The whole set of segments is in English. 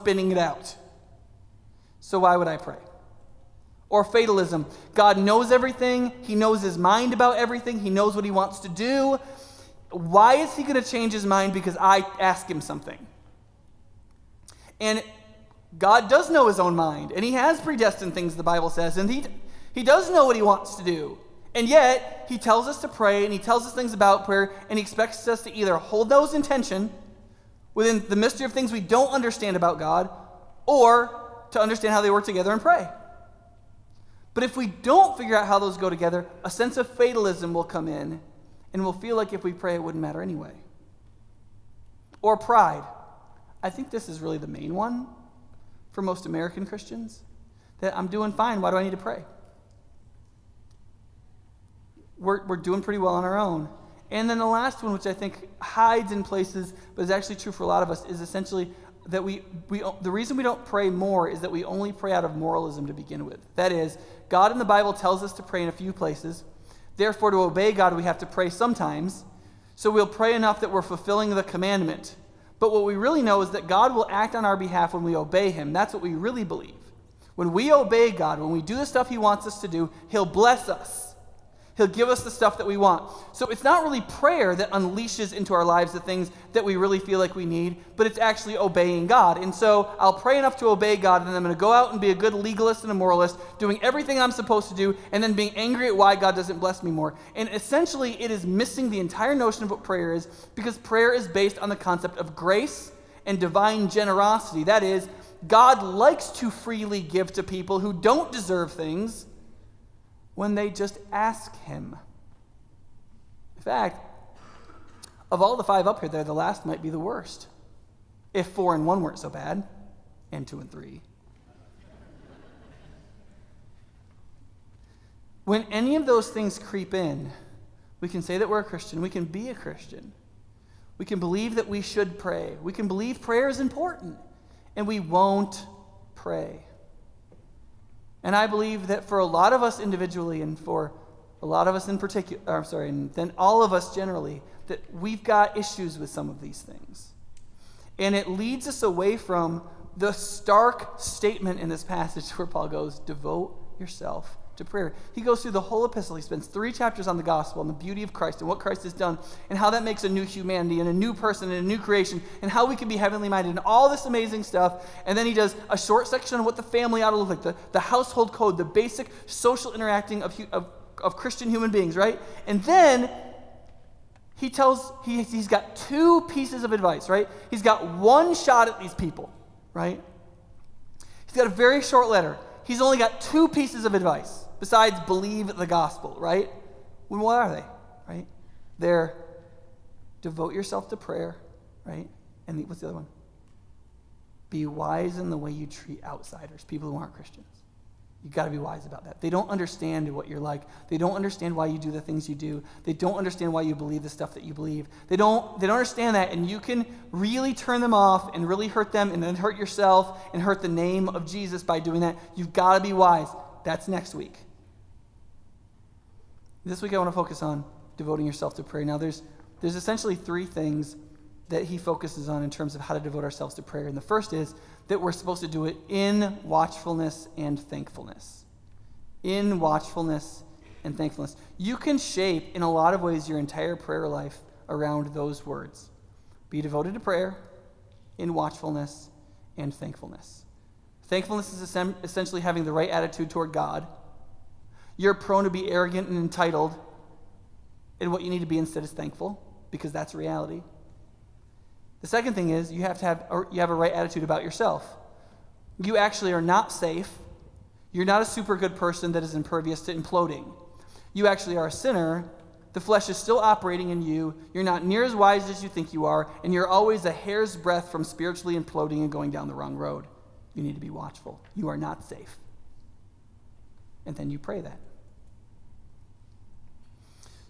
spinning it out. So why would I pray? Or fatalism. God knows everything. He knows his mind about everything. He knows what he wants to do. Why is he going to change his mind because I ask him something? And God does know his own mind, and he has predestined things, the Bible says, and he, he does know what he wants to do. And yet, he tells us to pray, and he tells us things about prayer, and he expects us to either hold those in tension within the mystery of things we don't understand about God, or to understand how they work together and pray. But if we don't figure out how those go together, a sense of fatalism will come in, and we'll feel like if we pray, it wouldn't matter anyway. Or pride. I think this is really the main one for most American Christians that I'm doing fine. Why do I need to pray? We're, we're doing pretty well on our own. And then the last one, which I think hides in places, but is actually true for a lot of us, is essentially that we, we the reason we don't pray more is that we only pray out of moralism to begin with. That is, God in the Bible tells us to pray in a few places. Therefore, to obey God, we have to pray sometimes. So we'll pray enough that we're fulfilling the commandment. But what we really know is that God will act on our behalf when we obey Him. That's what we really believe. When we obey God, when we do the stuff He wants us to do, He'll bless us. He'll give us the stuff that we want. So it's not really prayer that unleashes into our lives the things that we really feel like we need, but it's actually obeying God. And so I'll pray enough to obey God, and then I'm going to go out and be a good legalist and a moralist, doing everything I'm supposed to do, and then being angry at why God doesn't bless me more. And essentially, it is missing the entire notion of what prayer is because prayer is based on the concept of grace and divine generosity. That is, God likes to freely give to people who don't deserve things when they just ask him. In fact, of all the five up here there, the last might be the worst. If four and one weren't so bad, and two and three. When any of those things creep in, we can say that we're a Christian. We can be a Christian. We can believe that we should pray. We can believe prayer is important, and we won't pray. And I believe that for a lot of us individually and for a lot of us in particular, I'm uh, sorry, and then all of us generally, that we've got issues with some of these things. And it leads us away from the stark statement in this passage where Paul goes, devote yourself to prayer. He goes through the whole epistle. He spends three chapters on the gospel and the beauty of Christ and what Christ has done and how that makes a new humanity and a new person and a new creation and how we can be heavenly minded and all this amazing stuff. And then he does a short section on what the family ought to look like, the, the household code, the basic social interacting of, of, of Christian human beings, right? And then he tells, he, he's got two pieces of advice, right? He's got one shot at these people, right? He's got a very short letter. He's only got two pieces of advice besides believe the gospel, right? Well, what are they, right? They're devote yourself to prayer, right? And the, what's the other one? Be wise in the way you treat outsiders, people who aren't Christians. You've got to be wise about that. They don't understand what you're like. They don't understand why you do the things you do. They don't understand why you believe the stuff that you believe. They don't, they don't understand that, and you can really turn them off and really hurt them and then hurt yourself and hurt the name of Jesus by doing that. You've got to be wise. That's next week. This week I want to focus on devoting yourself to prayer. Now, there's, there's essentially three things that he focuses on in terms of how to devote ourselves to prayer. And the first is that we're supposed to do it in watchfulness and thankfulness. In watchfulness and thankfulness. You can shape, in a lot of ways, your entire prayer life around those words be devoted to prayer, in watchfulness, and thankfulness. Thankfulness is essentially having the right attitude toward God you're prone to be arrogant and entitled. And what you need to be instead is thankful, because that's reality. The second thing is you have to have you have a right attitude about yourself. You actually are not safe. You're not a super good person that is impervious to imploding. You actually are a sinner. The flesh is still operating in you. You're not near as wise as you think you are, and you're always a hair's breadth from spiritually imploding and going down the wrong road. You need to be watchful. You are not safe. And then you pray that.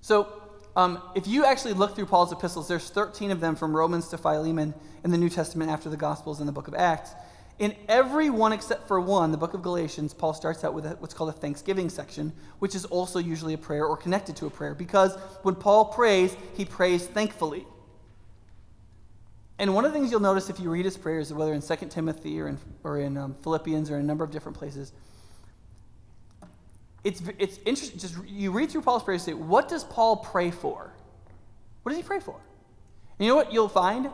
So, um, if you actually look through Paul's epistles, there's 13 of them from Romans to Philemon in the New Testament after the Gospels and the book of Acts. In every one except for one, the book of Galatians, Paul starts out with a, what's called a thanksgiving section, which is also usually a prayer or connected to a prayer, because when Paul prays, he prays thankfully. And one of the things you'll notice if you read his prayers, whether in 2 Timothy or in, or in um, Philippians or in a number of different places, it's, it's interesting. Just you read through Paul's prayers, say, what does Paul pray for? What does he pray for? And you know what you'll find?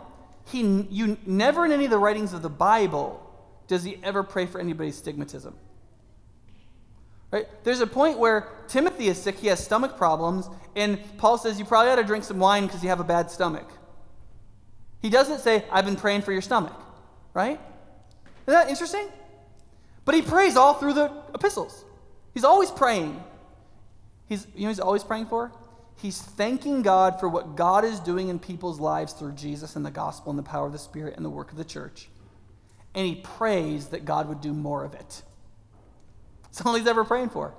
He, you never in any of the writings of the Bible does he ever pray for anybody's stigmatism. Right? There's a point where Timothy is sick, he has stomach problems, and Paul says, You probably ought to drink some wine because you have a bad stomach. He doesn't say, I've been praying for your stomach, right? Isn't that interesting? But he prays all through the epistles. He's always praying. He's, you know he's always praying for? He's thanking God for what God is doing in people's lives through Jesus and the gospel and the power of the Spirit and the work of the church. And he prays that God would do more of it. That's all he's ever praying for.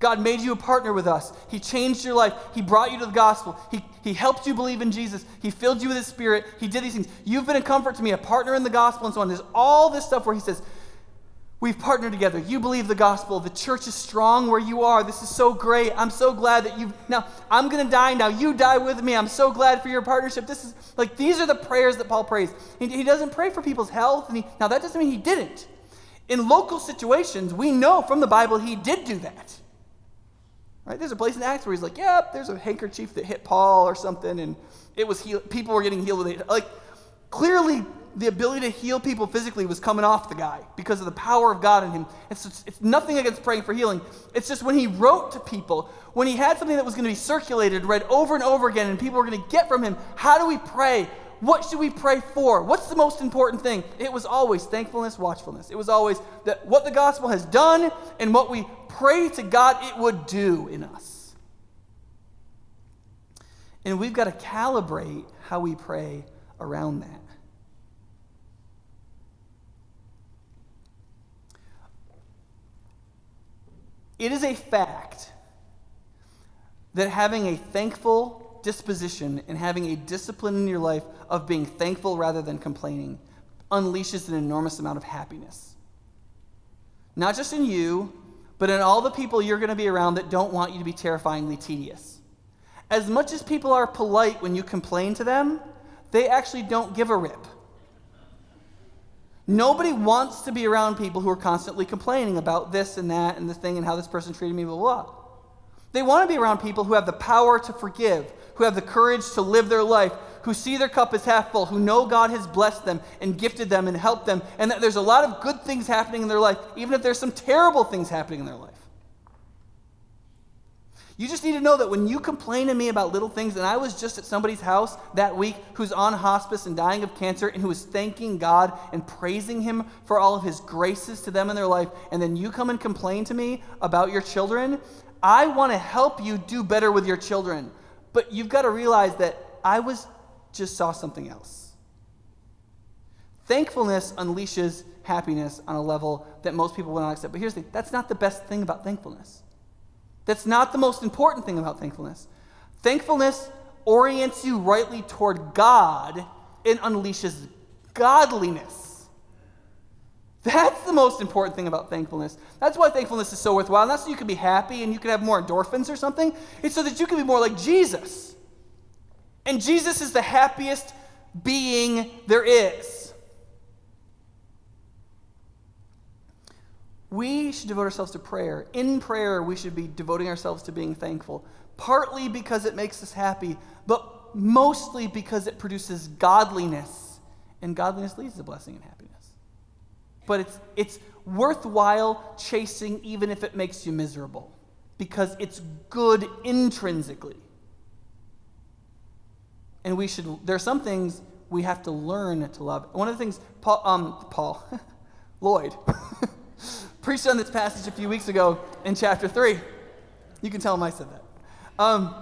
God made you a partner with us. He changed your life. He brought you to the gospel. He, he helped you believe in Jesus. He filled you with His Spirit. He did these things. You've been a comfort to me, a partner in the gospel, and so on. There's all this stuff where He says, We've partnered together. You believe the gospel. The church is strong where you are. This is so great. I'm so glad that you've. Now, I'm going to die now. You die with me. I'm so glad for your partnership. This is like, these are the prayers that Paul prays. He, he doesn't pray for people's health. And he, now, that doesn't mean he didn't. In local situations, we know from the Bible he did do that. Right? There's a place in Acts where he's like, yep, there's a handkerchief that hit Paul or something, and it was heal- people were getting healed with it. Like, clearly, the ability to heal people physically was coming off the guy because of the power of God in him. It's, just, it's nothing against praying for healing. It's just when he wrote to people, when he had something that was going to be circulated, read over and over again, and people were going to get from him, how do we pray? What should we pray for? What's the most important thing? It was always thankfulness, watchfulness. It was always that what the gospel has done and what we pray to God it would do in us. And we've got to calibrate how we pray around that. It is a fact that having a thankful disposition and having a discipline in your life of being thankful rather than complaining unleashes an enormous amount of happiness. Not just in you, but in all the people you're going to be around that don't want you to be terrifyingly tedious. As much as people are polite when you complain to them, they actually don't give a rip. Nobody wants to be around people who are constantly complaining about this and that and the thing and how this person treated me, blah, blah, blah. They want to be around people who have the power to forgive, who have the courage to live their life, who see their cup as half full, who know God has blessed them and gifted them and helped them, and that there's a lot of good things happening in their life, even if there's some terrible things happening in their life. You just need to know that when you complain to me about little things, and I was just at somebody's house that week who's on hospice and dying of cancer and who is thanking God and praising Him for all of His graces to them in their life, and then you come and complain to me about your children, I want to help you do better with your children. But you've got to realize that I was just saw something else. Thankfulness unleashes happiness on a level that most people will not accept. But here's the thing that's not the best thing about thankfulness. That's not the most important thing about thankfulness. Thankfulness orients you rightly toward God and unleashes godliness. That's the most important thing about thankfulness. That's why thankfulness is so worthwhile. Not so you can be happy and you can have more endorphins or something. It's so that you can be more like Jesus. And Jesus is the happiest being there is. We should devote ourselves to prayer. In prayer, we should be devoting ourselves to being thankful, partly because it makes us happy, but mostly because it produces godliness. And godliness leads to blessing and happiness. But it's, it's worthwhile chasing even if it makes you miserable, because it's good intrinsically. And we should, there are some things we have to learn to love. One of the things, Paul, um, Paul Lloyd, preached on this passage a few weeks ago in chapter 3. You can tell him I said that. Um,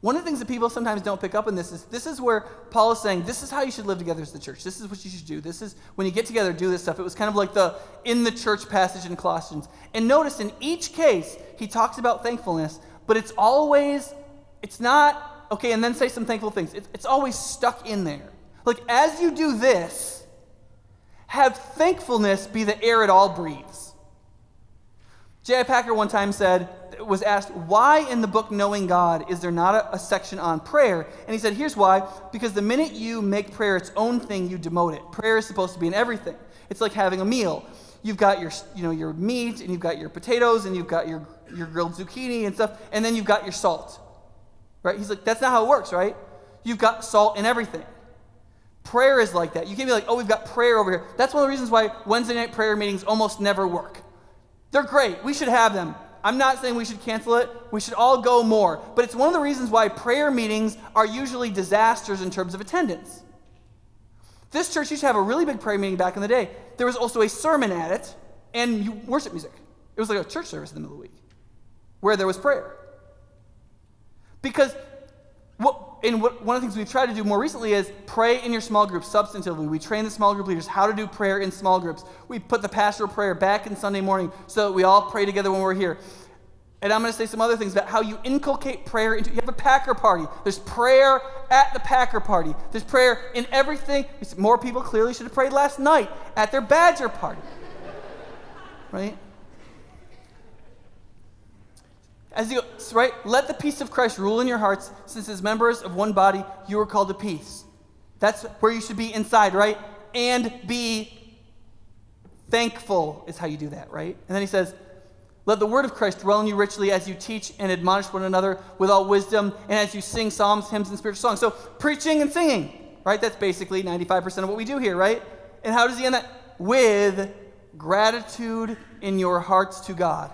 one of the things that people sometimes don't pick up in this is this is where Paul is saying, this is how you should live together as the church. This is what you should do. This is when you get together, do this stuff. It was kind of like the in the church passage in Colossians. And notice in each case, he talks about thankfulness, but it's always, it's not, okay, and then say some thankful things. It's, it's always stuck in there. Like as you do this, have thankfulness be the air it all breathes. J.I. Packer one time said, was asked, Why in the book Knowing God is there not a, a, section on prayer? And he said, Here's why. Because the minute you make prayer its own thing, you demote it. Prayer is supposed to be in everything. It's like having a meal. You've got your, you know, your meat, and you've got your potatoes, and you've got your, your grilled zucchini and stuff, and then you've got your salt. Right? He's like, That's not how it works, right? You've got salt in everything. Prayer is like that. You can't be like, oh, we've got prayer over here. That's one of the reasons why Wednesday night prayer meetings almost never work. They're great. We should have them. I'm not saying we should cancel it. We should all go more. But it's one of the reasons why prayer meetings are usually disasters in terms of attendance. This church used to have a really big prayer meeting back in the day. There was also a sermon at it and worship music. It was like a church service in the middle of the week where there was prayer. Because what, and what, one of the things we've tried to do more recently is pray in your small groups substantively. We train the small group leaders how to do prayer in small groups. We put the pastoral prayer back in Sunday morning so that we all pray together when we're here. And I'm going to say some other things about how you inculcate prayer into. You have a Packer party. There's prayer at the Packer party. There's prayer in everything. More people clearly should have prayed last night at their Badger party. right? As you right, let the peace of Christ rule in your hearts, since as members of one body you are called to peace. That's where you should be inside, right? And be thankful is how you do that, right? And then he says, let the word of Christ dwell in you richly as you teach and admonish one another with all wisdom and as you sing psalms, hymns, and spiritual songs. So, preaching and singing, right? That's basically 95% of what we do here, right? And how does he end that? With gratitude in your hearts to God,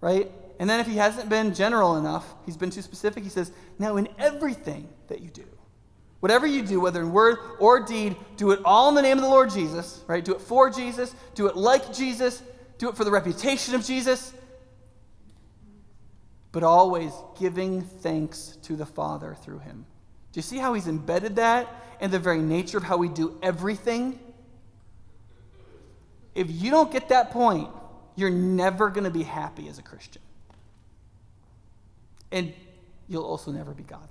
right? And then if he hasn't been general enough, he's been too specific, he says, Now in everything that you do, whatever you do, whether in word or deed, do it all in the name of the Lord Jesus, right? Do it for Jesus, do it like Jesus, do it for the reputation of Jesus, but always giving thanks to the Father through him. Do you see how he's embedded that in the very nature of how we do everything? If you don't get that point, you're never going to be happy as a Christian. And you'll also never be godly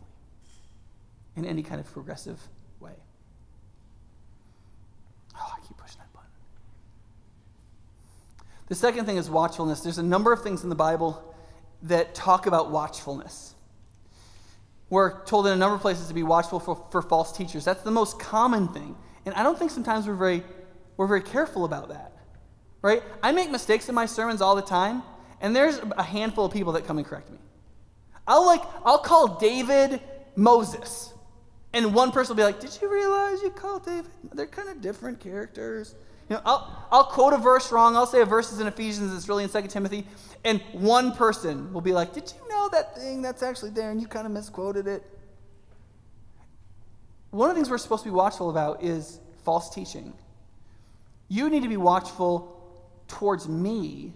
in any kind of progressive way. Oh, I keep pushing that button. The second thing is watchfulness. There's a number of things in the Bible that talk about watchfulness. We're told in a number of places to be watchful for, for false teachers. That's the most common thing. And I don't think sometimes we're very, we're very careful about that. Right? I make mistakes in my sermons all the time, and there's a handful of people that come and correct me. I'll like, I'll call David Moses. And one person will be like, Did you realize you called David? They're kind of different characters. You know, I'll, I'll quote a verse wrong. I'll say a verse is in Ephesians, it's really in 2 Timothy. And one person will be like, Did you know that thing that's actually there and you kind of misquoted it? One of the things we're supposed to be watchful about is false teaching. You need to be watchful towards me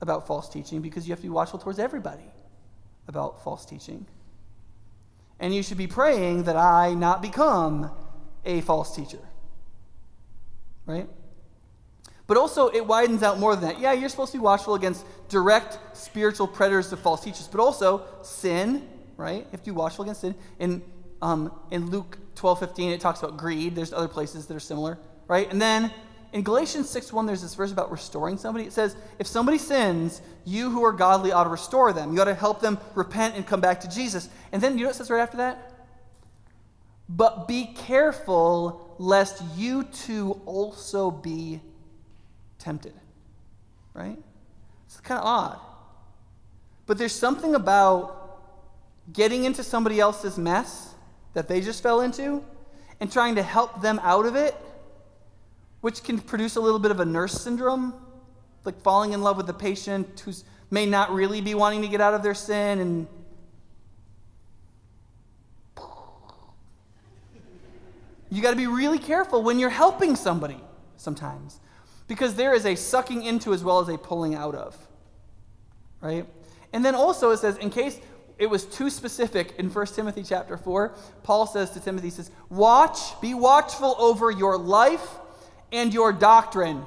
about false teaching because you have to be watchful towards everybody about false teaching. And you should be praying that I not become a false teacher. Right? But also, it widens out more than that. Yeah, you're supposed to be watchful against direct spiritual predators of false teachers, but also sin, right? If you to watchful against sin. In, um, in Luke 12 15, it talks about greed. There's other places that are similar, right? And then in Galatians 6:1, there's this verse about restoring somebody. It says, if somebody sins, you who are godly ought to restore them. You ought to help them repent and come back to Jesus. And then you know what it says right after that? But be careful lest you too also be tempted. Right? It's kind of odd. But there's something about getting into somebody else's mess that they just fell into and trying to help them out of it which can produce a little bit of a nurse syndrome, like falling in love with the patient who may not really be wanting to get out of their sin and You got to be really careful when you're helping somebody sometimes because there is a sucking into as well as a pulling out of. Right? And then also it says in case it was too specific in 1 Timothy chapter 4, Paul says to Timothy says, "Watch, be watchful over your life and your doctrine.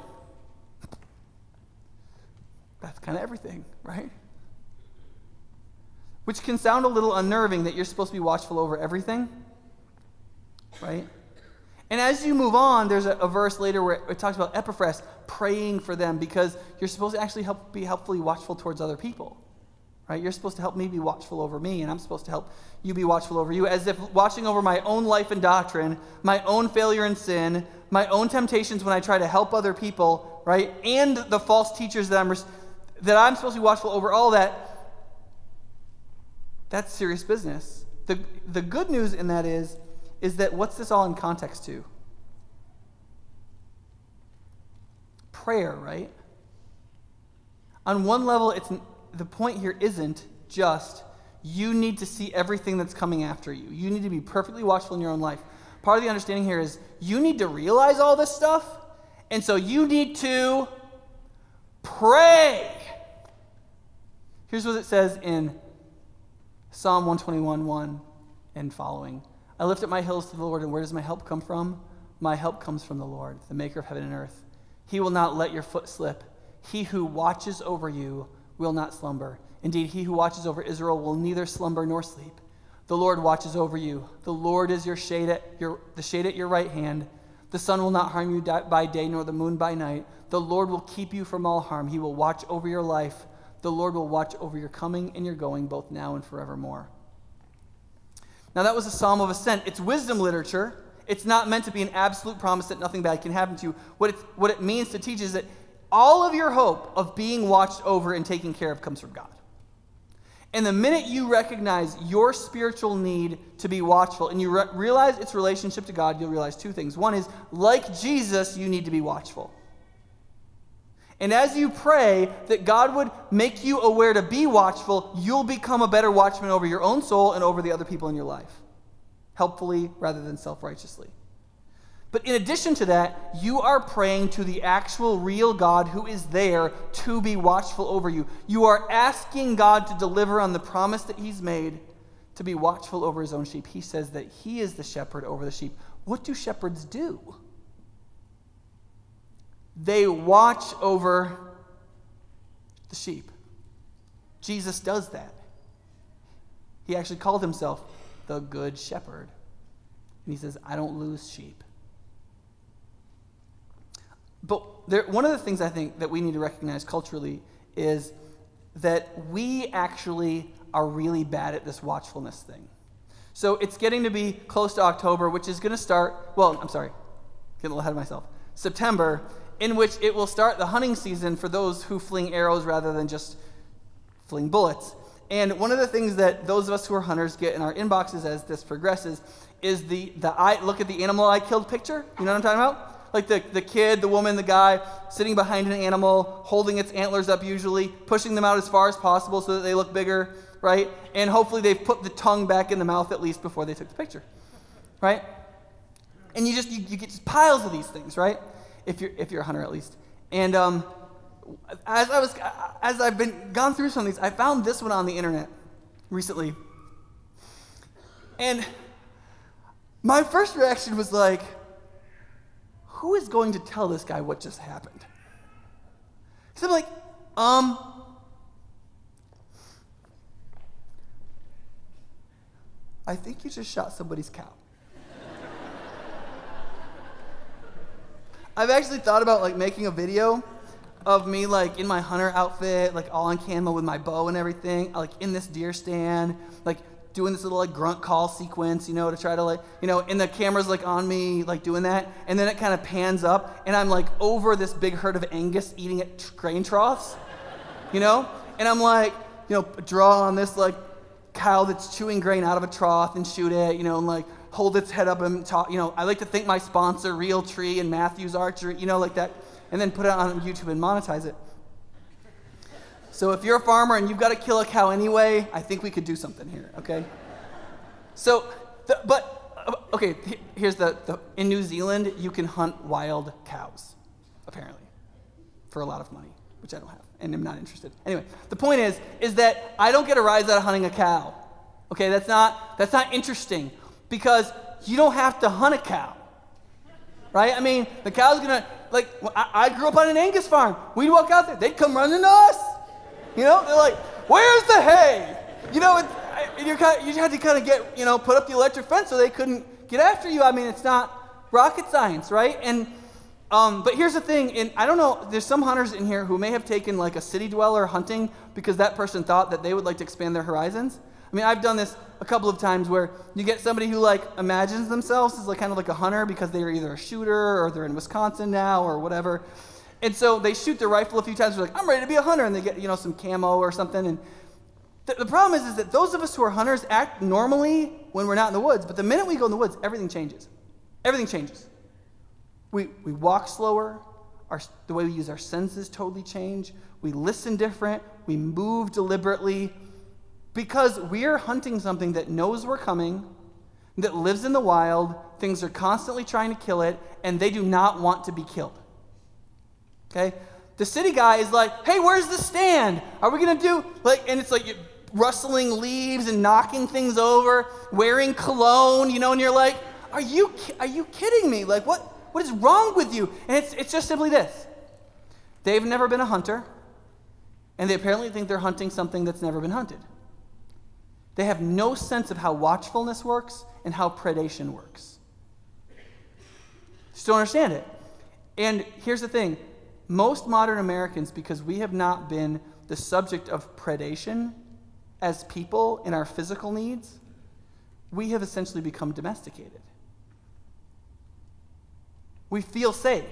That's kind of everything, right? Which can sound a little unnerving that you're supposed to be watchful over everything, right? And as you move on, there's a, a, verse later where it talks about Epaphras praying for them because you're supposed to actually help, be helpfully watchful towards other people. Right? You're supposed to help me be watchful over me, and I'm supposed to help you be watchful over you, as if watching over my own life and doctrine, my own failure and sin, my own temptations when I try to help other people, right? And the false teachers that I'm that I'm supposed to be watchful over all that. That's serious business. The, the good news in that is, is that what's this all in context to? Prayer, right? On one level, it's the point here isn't just you need to see everything that's coming after you. You need to be perfectly watchful in your own life. Part of the understanding here is you need to realize all this stuff, and so you need to pray. Here's what it says in Psalm 121 1 and following I lift up my hills to the Lord, and where does my help come from? My help comes from the Lord, the maker of heaven and earth. He will not let your foot slip. He who watches over you will not slumber. Indeed, he who watches over Israel will neither slumber nor sleep. The Lord watches over you. The Lord is your shade at your, the shade at your right hand. The sun will not harm you by day, nor the moon by night. The Lord will keep you from all harm. He will watch over your life. The Lord will watch over your coming and your going, both now and forevermore. Now, that was a psalm of ascent. It's wisdom literature. It's not meant to be an absolute promise that nothing bad can happen to you. What what it means to teach is that all of your hope of being watched over and taken care of comes from God. And the minute you recognize your spiritual need to be watchful and you re- realize its relationship to God, you'll realize two things. One is, like Jesus, you need to be watchful. And as you pray that God would make you aware to be watchful, you'll become a better watchman over your own soul and over the other people in your life, helpfully rather than self righteously. But in addition to that, you are praying to the actual real God who is there to be watchful over you. You are asking God to deliver on the promise that He's made to be watchful over His own sheep. He says that He is the shepherd over the sheep. What do shepherds do? They watch over the sheep. Jesus does that. He actually called himself the Good Shepherd. And he says, I don't lose sheep. But there, one of the things I think that we need to recognize culturally is that we actually are really bad at this watchfulness thing. So it's getting to be close to October, which is going to start, well, I'm sorry, getting a little ahead of myself. September, in which it will start the hunting season for those who fling arrows rather than just fling bullets. And one of the things that those of us who are hunters get in our inboxes as this progresses is the, the eye, look at the animal I killed picture. You know what I'm talking about? Like the, the kid, the woman, the guy sitting behind an animal, holding its antlers up usually, pushing them out as far as possible so that they look bigger, right? And hopefully they've put the tongue back in the mouth at least before they took the picture, right? And you just, you, you get just piles of these things, right? If you're, if you're a hunter at least. And um, as I was, as I've been gone through some of these, I found this one on the internet recently. And my first reaction was like, who is going to tell this guy what just happened? So I'm like, um, I think you just shot somebody's cow. I've actually thought about like making a video of me like in my hunter outfit, like all on camera with my bow and everything, like in this deer stand, like doing this little like grunt call sequence, you know, to try to like, you know, and the camera's like on me, like doing that, and then it kind of pans up, and I'm like over this big herd of Angus eating at grain troughs, you know, and I'm like, you know, draw on this like cow that's chewing grain out of a trough and shoot it, you know, and like hold its head up and talk, you know, I like to thank my sponsor, Realtree and Mathews Archery, you know, like that, and then put it on YouTube and monetize it. So if you're a farmer and you've got to kill a cow anyway, I think we could do something here, okay? So, the, but, uh, okay, here's the, the, in New Zealand, you can hunt wild cows, apparently, for a lot of money, which I don't have and am not interested. Anyway, the point is, is that I don't get a rise out of hunting a cow. Okay, that's not, that's not interesting because you don't have to hunt a cow. Right? I mean, the cow's gonna, like, I, I grew up on an Angus farm. We'd walk out there, they'd come running to us. You know, they're like, where's the hay? You know, it, you had to kind of get, you know, put up the electric fence so they couldn't get after you. I mean, it's not rocket science, right? And Um, but here's the thing, and I don't know, there's some hunters in here who may have taken like a city dweller hunting because that person thought that they would like to expand their horizons. I mean, I've done this a couple of times where you get somebody who like imagines themselves as like kind of like a hunter because they're either a shooter or they're in Wisconsin now or whatever. And so they shoot their rifle a few times. They're like, I'm ready to be a hunter, and they get you know some camo or something. And the, the problem is, is that those of us who are hunters act normally when we're not in the woods, but the minute we go in the woods, everything changes. Everything changes. We, we walk slower. Our, the way we use our senses totally change. We listen different. We move deliberately because we're hunting something that knows we're coming, that lives in the wild. Things are constantly trying to kill it, and they do not want to be killed. Okay? The city guy is like, hey, where's the stand? Are we going to do, like, and it's like rustling leaves and knocking things over, wearing cologne, you know, and you're like, are you, are you kidding me? Like, what, what is wrong with you? And it's, it's just simply this they've never been a hunter, and they apparently think they're hunting something that's never been hunted. They have no sense of how watchfulness works and how predation works. Just don't understand it. And here's the thing most modern Americans, because we have not been the subject of predation as people in our physical needs, we have essentially become domesticated. We feel safe.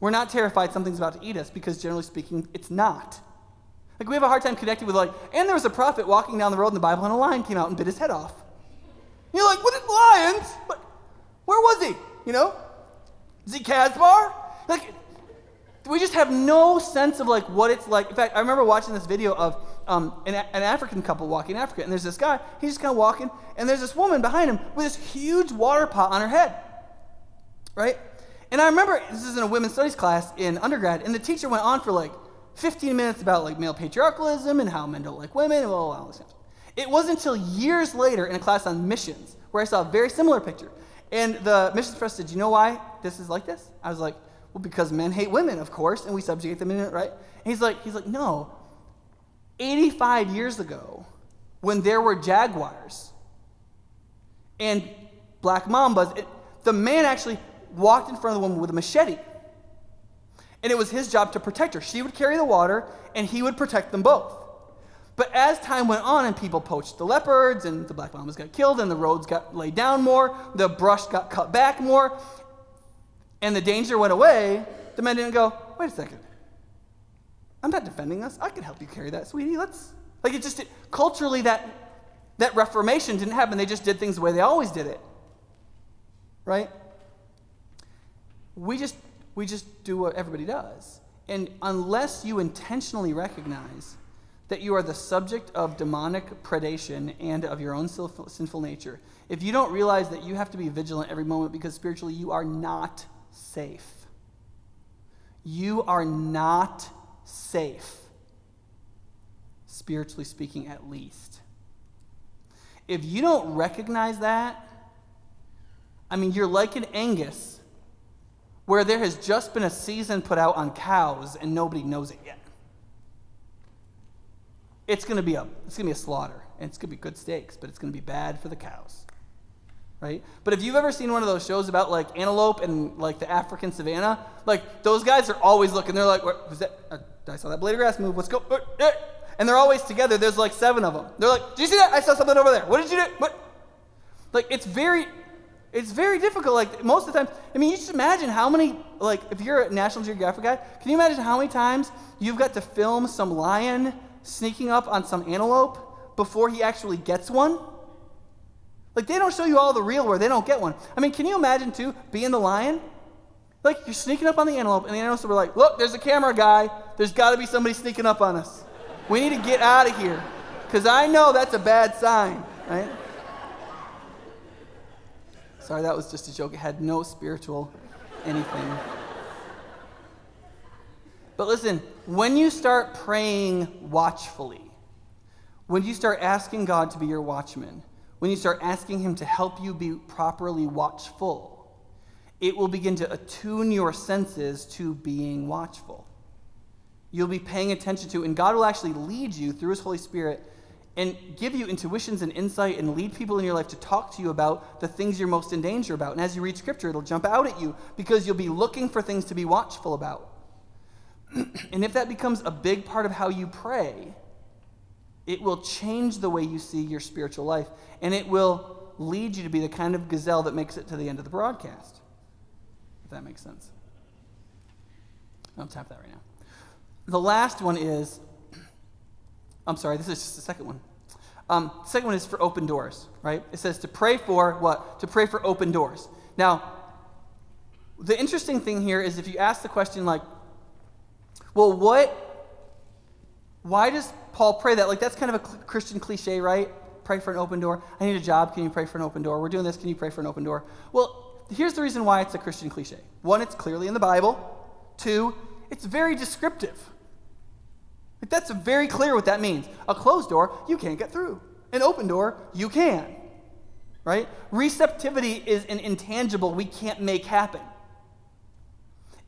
We're not terrified something's about to eat us because, generally speaking, it's not. Like, we have a hard time connecting with, like, and there was a prophet walking down the road in the Bible and a lion came out and bit his head off. You're like, what is lions? What, where was he? You know? Is he Casbar? Like, we just have no sense of, like, what it's like. In fact, I remember watching this video of um, an, an African couple walking in Africa, and there's this guy, he's just kind of walking, and there's this woman behind him with this huge water pot on her head right? And I remember this is in a women's studies class in undergrad, and the teacher went on for like 15 minutes about like male patriarchalism and how men don't like women and all, this stuff. It wasn't until years later in a class on missions where I saw a very similar picture. And the missions professor said, "You know why this is like this?" I was like, "Well, because men hate women, of course, and we subjugate them in it, right?" And he's like, "He's like, no. 85 years ago, when there were jaguars and black mambas, it, the man actually walked in front of the woman with a machete. And it was his job to protect her. She would carry the water, and he would protect them both. But as time went on and people poached the leopards, and the black mambas got killed, and the roads got laid down more, the brush got cut back more, and the danger went away, the men didn't go, wait a second. I'm not defending us. I can help you carry that, sweetie. Let's. Like it just, did, culturally, that, that reformation didn't happen. They just did things the way they always did it. Right? we just we just do what everybody does. And unless you intentionally recognize that you are the subject of demonic predation and of your own sinful nature, if you don't realize that you have to be vigilant every moment because spiritually you are not safe, you are not safe, spiritually speaking, at least. If you don't recognize that, I mean, you're like an Angus where there has just been a season put out on cows and nobody knows it yet. It's going to be a it's going to be a slaughter and it's going to be good steaks, but it's going to be bad for the cows. Right? But if you've ever seen one of those shows about like antelope and like the African savannah, like those guys are always looking. They're like, "Was that? Uh, I saw that blade of grass move. Let's go." Uh, uh. And they're always together. There's like seven of them. They're like, "Do you see that? I saw something over there. What did you do?" What? Like it's very it's very difficult. Like most of the time, I mean, you just imagine how many, like, if you're a National Geographic guy, can you imagine how many times you've got to film some lion sneaking up on some antelope before he actually gets one? Like, they don't show you all the real where they don't get one. I mean, can you imagine, too, being the lion? Like, you're sneaking up on the antelope, and the antelopes are like, look, there's a camera guy. There's got to be somebody sneaking up on us. We need to get out of here. Because I know that's a bad sign, right? Sorry, that was just a joke. It had no spiritual anything. But listen, when you start praying watchfully, when you start asking God to be your watchman, when you start asking Him to help you be properly watchful, it will begin to attune your senses to being watchful. You'll be paying attention to, and God will actually lead you through His Holy Spirit and give you intuitions and insight and lead people in your life to talk to you about the things you're most in danger about. And as you read scripture, it'll jump out at you because you'll be looking for things to be watchful about. and if that becomes a big part of how you pray, it will change the way you see your spiritual life. And it will lead you to be the kind of gazelle that makes it to the end of the broadcast. If that makes sense. I'll tap that right now. The last one is I'm sorry, this is just the second one. Um, second one is for open doors, right? It says to pray for what? To pray for open doors. Now, the interesting thing here is if you ask the question, like, well, what, why does Paul pray that? Like, that's kind of a Christian cliche, right? Pray for an open door. I need a job. Can you pray for an open door? We're doing this. Can you pray for an open door? Well, here's the reason why it's a Christian cliche. One, it's clearly in the Bible. Two, it's very descriptive. Like that's very clear what that means. A closed door, you can't get through. An open door, you can. Right? Receptivity is an intangible we can't make happen.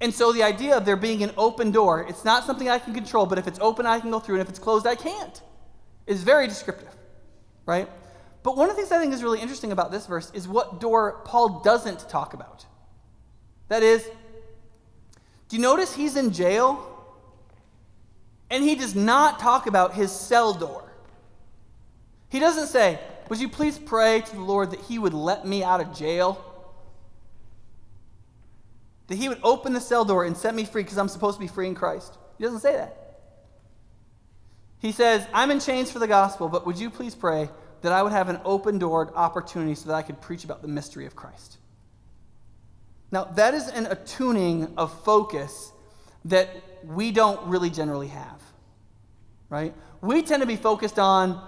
And so the idea of there being an open door, it's not something I can control, but if it's open, I can go through, and if it's closed, I can't, is very descriptive. Right? But one of the things I think is really interesting about this verse is what door Paul doesn't talk about. That is, do you notice he's in jail and he does not talk about his cell door. He doesn't say, Would you please pray to the Lord that he would let me out of jail? That he would open the cell door and set me free because I'm supposed to be free in Christ. He doesn't say that. He says, I'm in chains for the gospel, but would you please pray that I would have an open door opportunity so that I could preach about the mystery of Christ? Now, that is an attuning of focus that we don't really generally have, right? We tend to be focused on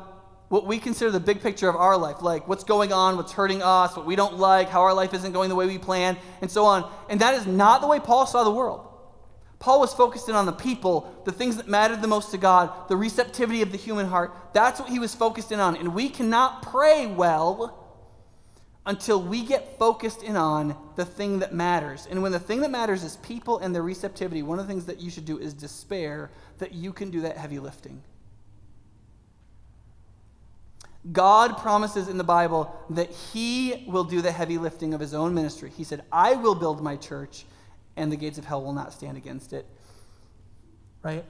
what we consider the big picture of our life, like what's going on, what's hurting us, what we don't like, how our life isn't going the way we plan, and so on. And that is not the way Paul saw the world. Paul was focused in on the people, the things that mattered the most to God, the receptivity of the human heart. That's what he was focused in on. And we cannot pray well until we get focused in on the thing that matters. And when the thing that matters is people and their receptivity, one of the things that you should do is despair that you can do that heavy lifting. God promises in the Bible that He will do the heavy lifting of His own ministry. He said, I will build my church, and the gates of hell will not stand against it. Right?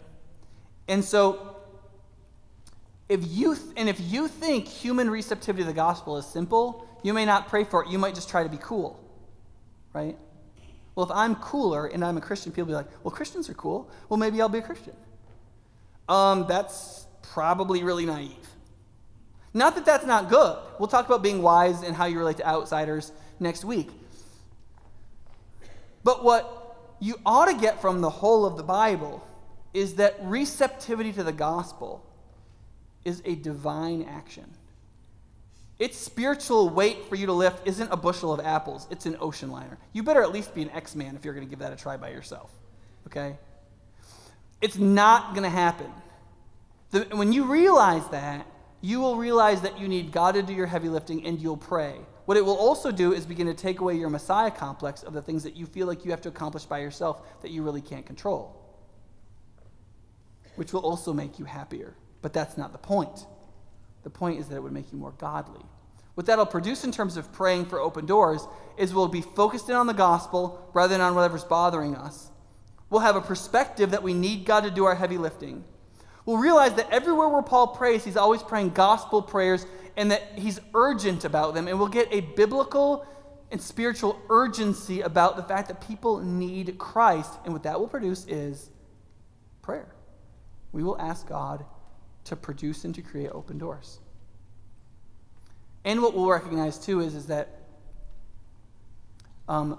And so, if you, th- and if you think human receptivity to the gospel is simple, you may not pray for it. You might just try to be cool, right? Well, if I'm cooler and I'm a Christian, people be like, well, Christians are cool. Well, maybe I'll be a Christian. Um, that's probably really naive. Not that that's not good. We'll talk about being wise and how you relate to outsiders next week. But what you ought to get from the whole of the Bible is that receptivity to the gospel is a divine action. Its spiritual weight for you to lift isn't a bushel of apples, it's an ocean liner. You better at least be an X Man if you're going to give that a try by yourself. Okay? It's not going to happen. The, when you realize that, you will realize that you need God to do your heavy lifting and you'll pray. What it will also do is begin to take away your Messiah complex of the things that you feel like you have to accomplish by yourself that you really can't control, which will also make you happier. But that's not the point. The point is that it would make you more godly. What that'll produce in terms of praying for open doors is we'll be focused in on the gospel rather than on whatever's bothering us. We'll have a perspective that we need God to do our heavy lifting. We'll realize that everywhere where Paul prays, he's always praying gospel prayers and that he's urgent about them. And we'll get a biblical and spiritual urgency about the fact that people need Christ. And what that will produce is prayer. We will ask God to produce and to create open doors. And what we'll recognize too is, is that, um,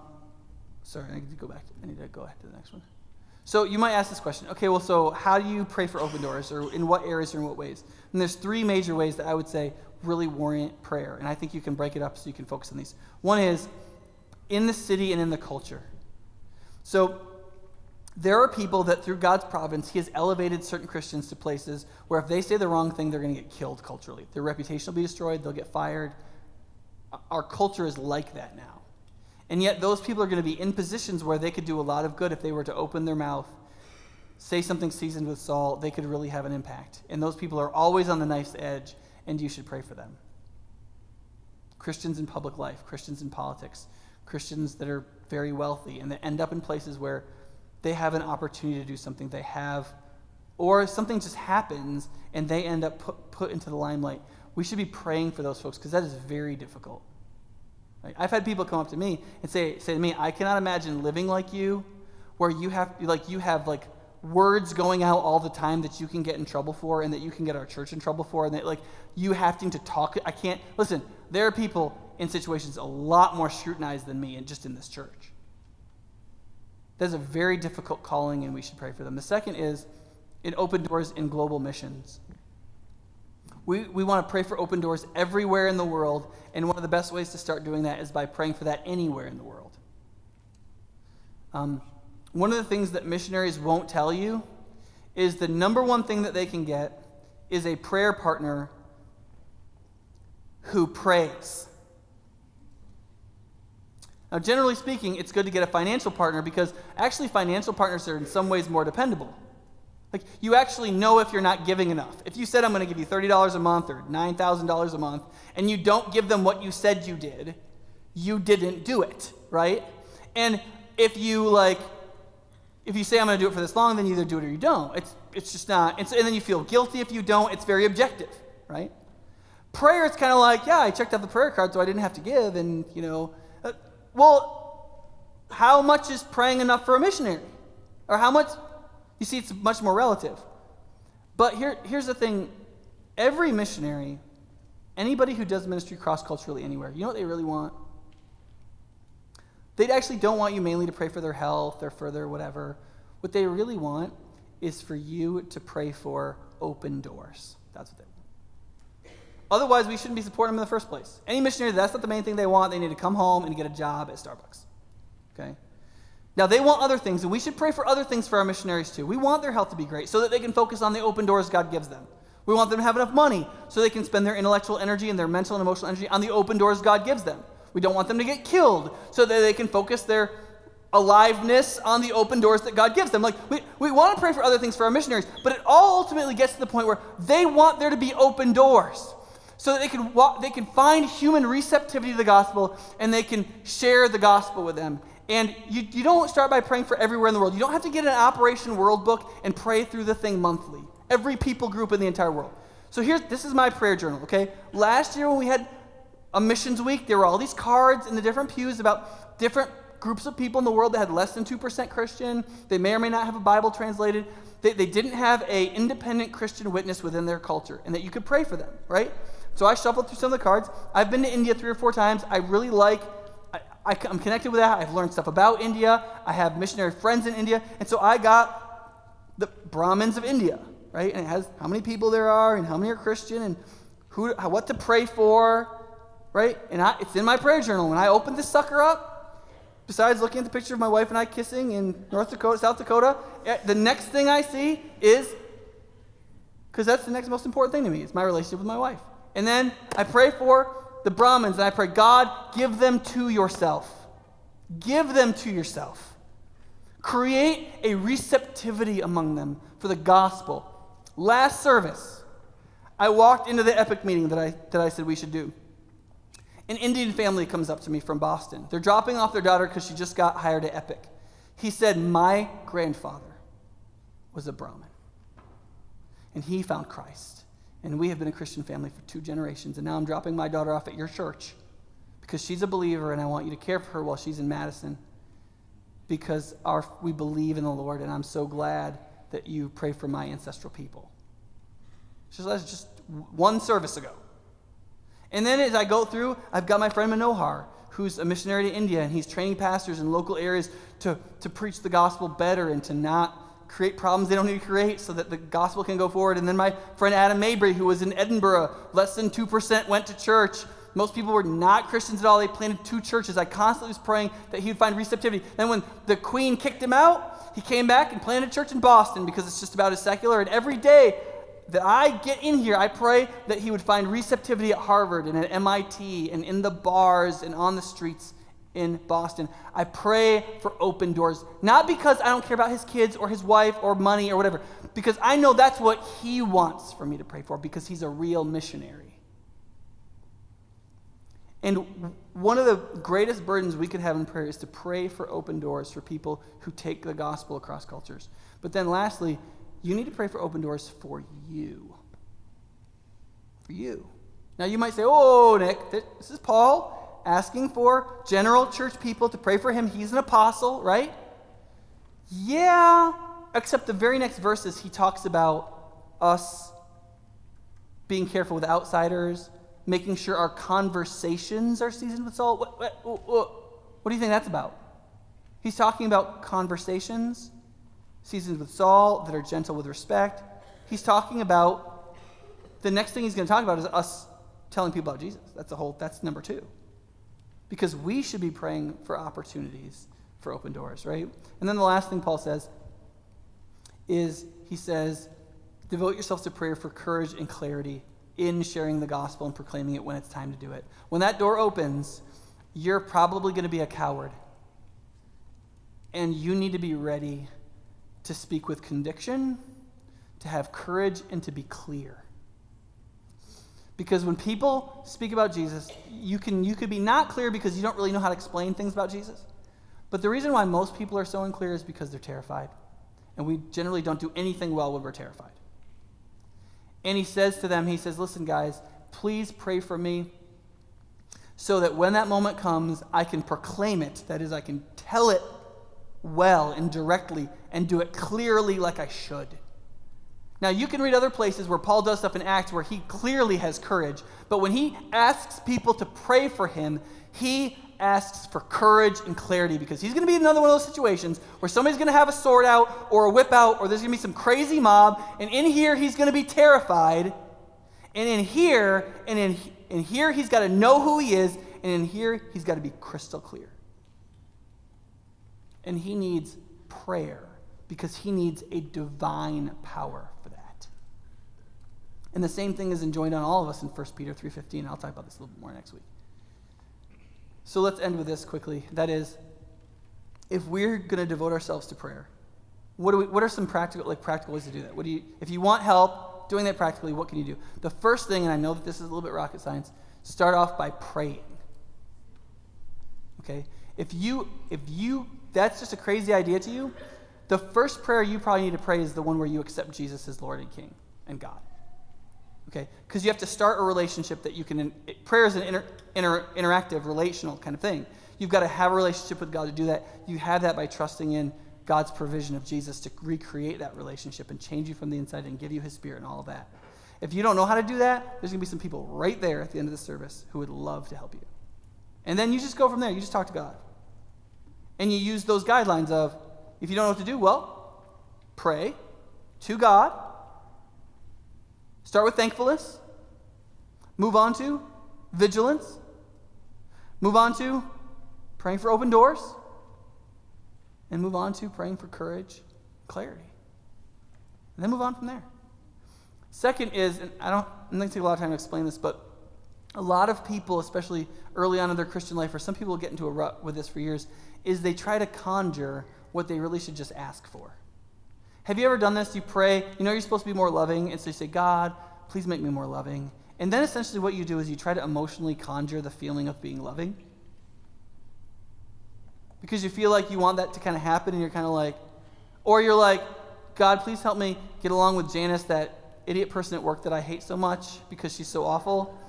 sorry, I need to go back. I need to go ahead to the next one. So you might ask this question okay, well, so how do you pray for open doors, or in what areas or in what ways? And there's three major ways that I would say really warrant prayer. And I think you can break it up so you can focus on these. One is in the city and in the culture. So there are people that through God's providence, He has elevated certain Christians to places where if they say the wrong thing, they're going to get killed culturally. Their reputation will be destroyed, they'll get fired. Our culture is like that now. And yet, those people are going to be in positions where they could do a lot of good if they were to open their mouth say something seasoned with salt, they could really have an impact. And those people are always on the knife's edge, and you should pray for them. Christians in public life, Christians in politics, Christians that are very wealthy and that end up in places where they have an opportunity to do something. They have, or something just happens and they end up put, put into the limelight. We should be praying for those folks because that is very difficult. I've had people come up to me and say, say to me, I cannot imagine living like you, where you have like you have like words going out all the time that you can get in trouble for and that you can get our church in trouble for and that like you having to talk i can't listen there are people in situations a lot more scrutinized than me and just in this church. That's a very difficult calling and we should pray for them. The second is it open doors in global missions we, we want to pray for open doors everywhere in the world and one of the best ways to start doing that is by praying for that anywhere in the world um, one of the things that missionaries won't tell you is the number one thing that they can get is a prayer partner who prays. Now, generally speaking, it's good to get a financial partner because actually, financial partners are in some ways more dependable. Like, you actually know if you're not giving enough. If you said, I'm going to give you $30 a month or $9,000 a month, and you don't give them what you said you did, you didn't do it, right? And if you, like, if you say I'm going to do it for this long, then you either do it or you don't. It's, it's just not. It's, and then you feel guilty if you don't. It's very objective, right? Prayer is kind of like, yeah, I checked out the prayer card, so I didn't have to give. And, you know, uh, well, how much is praying enough for a missionary? Or how much? You see, it's much more relative. But here, here's the thing every missionary, anybody who does ministry cross culturally anywhere, you know what they really want? They actually don't want you mainly to pray for their health or for their whatever. What they really want is for you to pray for open doors. That's what they want. Otherwise, we shouldn't be supporting them in the first place. Any missionary, that's not the main thing they want. They need to come home and get a job at Starbucks. Okay? Now, they want other things, and we should pray for other things for our missionaries too. We want their health to be great so that they can focus on the open doors God gives them. We want them to have enough money so they can spend their intellectual energy and their mental and emotional energy on the open doors God gives them. We don't want them to get killed so that they can focus their aliveness on the open doors that God gives them. Like, we, we want to pray for other things for our missionaries, but it all ultimately gets to the point where they want there to be open doors so that they can, walk, they can find human receptivity to the gospel and they can share the gospel with them. And you, you don't start by praying for everywhere in the world. You don't have to get an Operation World Book and pray through the thing monthly. Every people group in the entire world. So here's this is my prayer journal, okay? Last year when we had a missions week, there were all these cards in the different pews about different groups of people in the world that had less than 2% Christian. They may or may not have a Bible translated. They, they didn't have a independent Christian witness within their culture, and that you could pray for them, right? So I shuffled through some of the cards. I've been to India three or four times. I really like, I, I'm connected with that. I've learned stuff about India. I have missionary friends in India. And so I got the Brahmins of India, right? And it has how many people there are and how many are Christian and who, what to pray for right? And I, it's in my prayer journal. When I open this sucker up, besides looking at the picture of my wife and I kissing in North Dakota, South Dakota, eh, the next thing I see is, because that's the next most important thing to me, it's my relationship with my wife. And then I pray for the Brahmins, and I pray, God, give them to yourself. Give them to yourself. Create a receptivity among them for the gospel. Last service, I walked into the epic meeting that I, that I said we should do. An Indian family comes up to me from Boston. They're dropping off their daughter because she just got hired at Epic. He said, My grandfather was a Brahmin, and he found Christ. And we have been a Christian family for two generations, and now I'm dropping my daughter off at your church because she's a believer, and I want you to care for her while she's in Madison because our, we believe in the Lord, and I'm so glad that you pray for my ancestral people. Just, just one service ago. And then as I go through, I've got my friend Manohar, who's a missionary to India, and he's training pastors in local areas to, to preach the gospel better and to not create problems they don't need to create so that the gospel can go forward. And then my friend Adam Mabry, who was in Edinburgh, less than 2% went to church. Most people were not Christians at all. They planted two churches. I constantly was praying that he would find receptivity. Then, when the queen kicked him out, he came back and planted a church in Boston because it's just about as secular. And every day that I get in here, I pray that he would find receptivity at Harvard and at MIT and in the bars and on the streets in Boston. I pray for open doors, not because I don't care about his kids or his wife or money or whatever, because I know that's what he wants for me to pray for because he's a real missionary. And one of the greatest burdens we could have in prayer is to pray for open doors for people who take the gospel across cultures. But then, lastly, you need to pray for open doors for you. For you. Now, you might say, Oh, Nic, this is Paul asking for general church people to pray for him. He's an apostle, right? Yeah, except the very next verses, he talks about us being careful with outsiders making sure our conversations are seasoned with salt. What, what, what, what do you think that's about? He's talking about conversations seasoned with salt that are gentle with respect. He's talking about the next thing he's going to talk about is us telling people about Jesus. That's the whole that's number 2. Because we should be praying for opportunities for open doors, right? And then the last thing Paul says is he says, devote yourselves to prayer for courage and clarity in sharing the gospel and proclaiming it when it's time to do it. When that door opens, you're probably going to be a coward. And you need to be ready to speak with conviction, to have courage, and to be clear. Because when people speak about Jesus, you, can, you could be not clear because you don't really know how to explain things about Jesus. But the reason why most people are so unclear is because they're terrified. And we generally don't do anything well when we're terrified. And he says to them, he says, Listen, guys, please pray for me so that when that moment comes, I can proclaim it. That is, I can tell it well and directly and do it clearly like I should. Now, you can read other places where Paul does stuff in Acts where he clearly has courage, but when he asks people to pray for him, he asks for courage and clarity because he's going to be in another one of those situations where somebody's going to have a sword out or a whip out or there's going to be some crazy mob and in here he's going to be terrified and in here and in, in here he's got to know who he is and in here he's got to be crystal clear. And he needs prayer because he needs a divine power and the same thing is enjoined on all of us in 1 peter 3.15 i'll talk about this a little bit more next week so let's end with this quickly. That is, if we're going to devote ourselves to prayer, what, we, what are some practical, like practical ways to do that? What do you, if you want help doing that practically, what can you do? The first thing, and I know that this is a little bit rocket science, start off by praying. Okay? If you, if you, that's just a crazy idea to you, the first prayer you probably need to pray is the one where you accept Jesus as Lord and King and God. Okay? Because you have to start a relationship that you can. Prayer is an inter, inter, interactive, relational kind of thing. You've got to have a relationship with God to do that. You have that by trusting in God's provision of Jesus to recreate that relationship and change you from the inside and give you His Spirit and all of that. If you don't know how to do that, there's going to be some people right there at the end of the service who would love to help you. And then you just go from there. You just talk to God. And you use those guidelines of if you don't know what to do, well, pray to God Start with thankfulness. Move on to vigilance. Move on to praying for open doors. And move on to praying for courage, clarity. And then move on from there. Second is, and I don't, I'm going to take a lot of time to explain this, but a lot of people, especially early on in their Christian life, or some people get into a rut with this for years, is they try to conjure what they really should just ask for. Have you ever done this? You pray, you know you're supposed to be more loving, and so you say, God, please make me more loving. And then essentially what you do is you try to emotionally conjure the feeling of being loving. Because you feel like you want that to kind of happen, and you're kind of like, or you're like, God, please help me get along with Janice, that idiot person at work that I hate so much because she's so awful.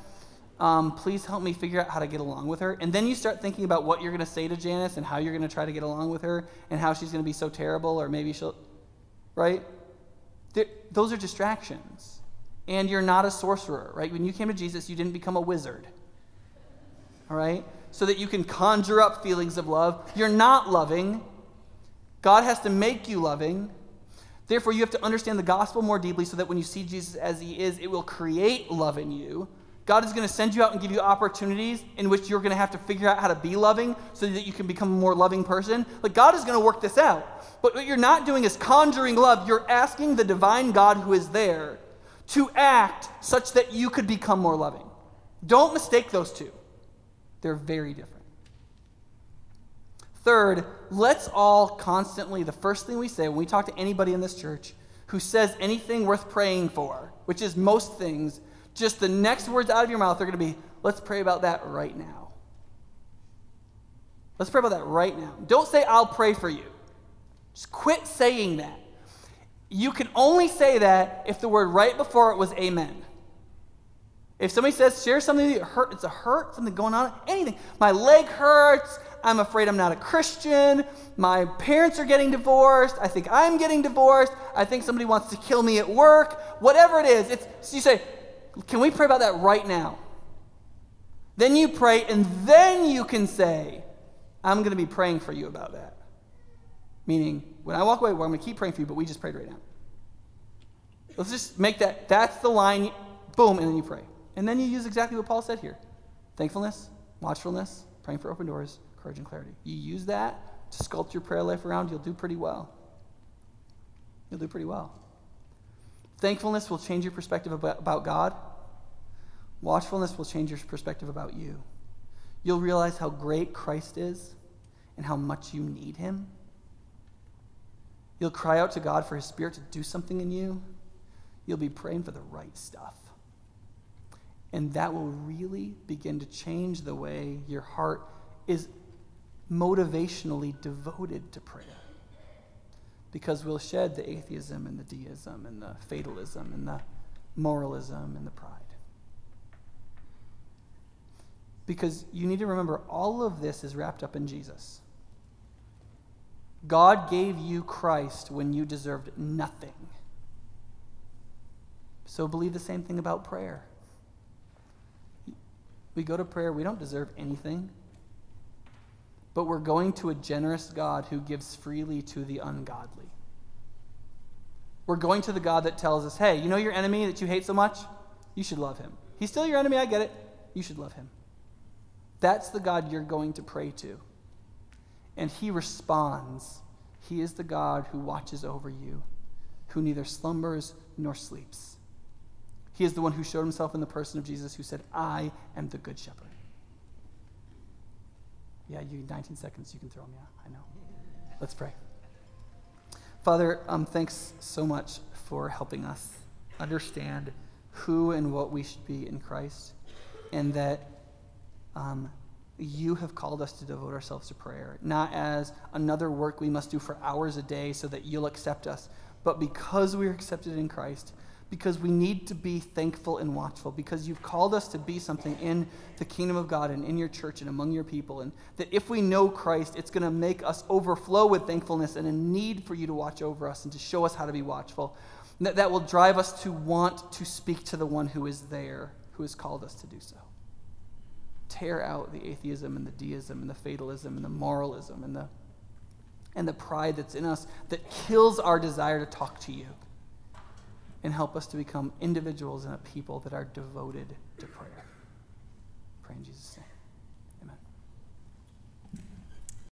Um, please help me figure out how to get along with her. And then you start thinking about what you're going to say to Janice and how you're going to try to get along with her and how she's going to be so terrible, or maybe she'll right? They're, those are distractions. And you're not a sorcerer, right? When you came to Jesus, you didn't become a wizard, all right? So that you can conjure up feelings of love. You're not loving. God has to make you loving. Therefore, you have to understand the gospel more deeply so that when you see Jesus as he is, it will create love in you God is going to send you out and give you opportunities in which you're going to have to figure out how to be loving so that you can become a more loving person. Like, God is going to work this out. But what you're not doing is conjuring love. You're asking the divine God who is there to act such that you could become more loving. Don't mistake those two, they're very different. Third, let's all constantly, the first thing we say when we talk to anybody in this church who says anything worth praying for, which is most things, just the next words out of your mouth are going to be, let's pray about that right now. Let's pray about that right now. Don't say, I'll pray for you. Just quit saying that. You can only say that if the word right before it was amen. If somebody says, share something that hurt, it's a hurt, something going on, anything. My leg hurts. I'm afraid I'm not a Christian. My parents are getting divorced. I think I'm getting divorced. I think somebody wants to kill me at work. Whatever it is, it's, you say, can we pray about that right now? Then you pray, and then you can say, I'm going to be praying for you about that. Meaning, when I walk away, well, I'm going to keep praying for you, but we just prayed right now. Let's just make that, that's the line, boom, and then you pray. And then you use exactly what Paul said here thankfulness, watchfulness, praying for open doors, courage and clarity. You use that to sculpt your prayer life around, you'll do pretty well. You'll do pretty well. Thankfulness will change your perspective about, about God. Watchfulness will change your perspective about you. You'll realize how great Christ is and how much you need him. You'll cry out to God for his spirit to do something in you. You'll be praying for the right stuff. And that will really begin to change the way your heart is motivationally devoted to prayer. Because we'll shed the atheism and the deism and the fatalism and the moralism and the pride. Because you need to remember all of this is wrapped up in Jesus. God gave you Christ when you deserved nothing. So believe the same thing about prayer. We go to prayer, we don't deserve anything, but we're going to a generous God who gives freely to the ungodly. We're going to the God that tells us, hey, you know your enemy that you hate so much? You should love him. He's still your enemy, I get it. You should love him. That's the God you're going to pray to. And he responds. He is the God who watches over you, who neither slumbers nor sleeps. He is the one who showed himself in the person of Jesus, who said, I am the good shepherd. Yeah, you 19 seconds, you can throw me Yeah, I know. Let's pray. Father, um, thanks so much for helping us understand who and what we should be in Christ, and that um, you have called us to devote ourselves to prayer, not as another work we must do for hours a day so that you'll accept us, but because we are accepted in Christ, because we need to be thankful and watchful, because you've called us to be something in the kingdom of God and in your church and among your people. And that if we know Christ, it's going to make us overflow with thankfulness and a need for you to watch over us and to show us how to be watchful. That, that will drive us to want to speak to the one who is there, who has called us to do so tear out the atheism and the deism and the fatalism and the moralism and the, and the pride that's in us that kills our desire to talk to you. And help us to become individuals and a people that are devoted to prayer. Pray in Jesus' name.